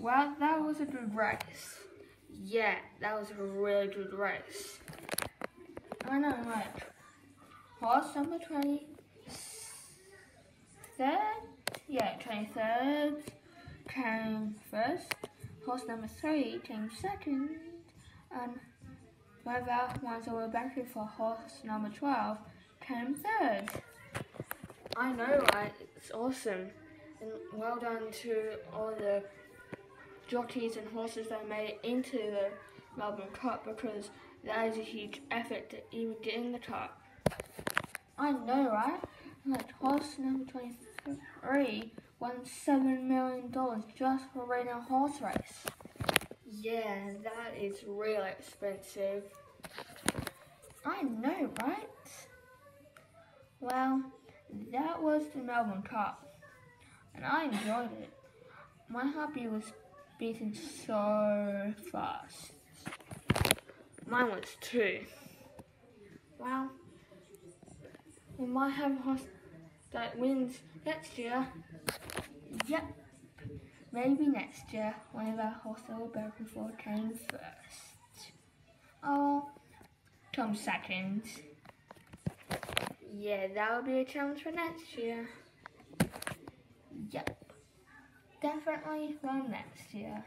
Well, that was a good race. Yeah, that was a really good race. I know, like, horse number 23rd? Yeah, 23rd came first. Horse number 3 came second. And whoever wants the battery for horse number 12 came third. I know, right? It's awesome. And well done to all the jockeys and horses that made it into the Melbourne Cup because that is a huge effort to even get in the cup. I know, right? Like horse number 23 won $7 million just for winning a horse race. Yeah, that is real expensive. I know, right? Well, that was the Melbourne Cup, and I enjoyed it. My hubby was beaten so fast. Mine was too. Well, we might have a horse that wins next year. Yep. Maybe next year, when our horse oh, that will go before came first. Oh, come second. Yeah, that'll be a challenge for next year. Yep. Definitely from next year.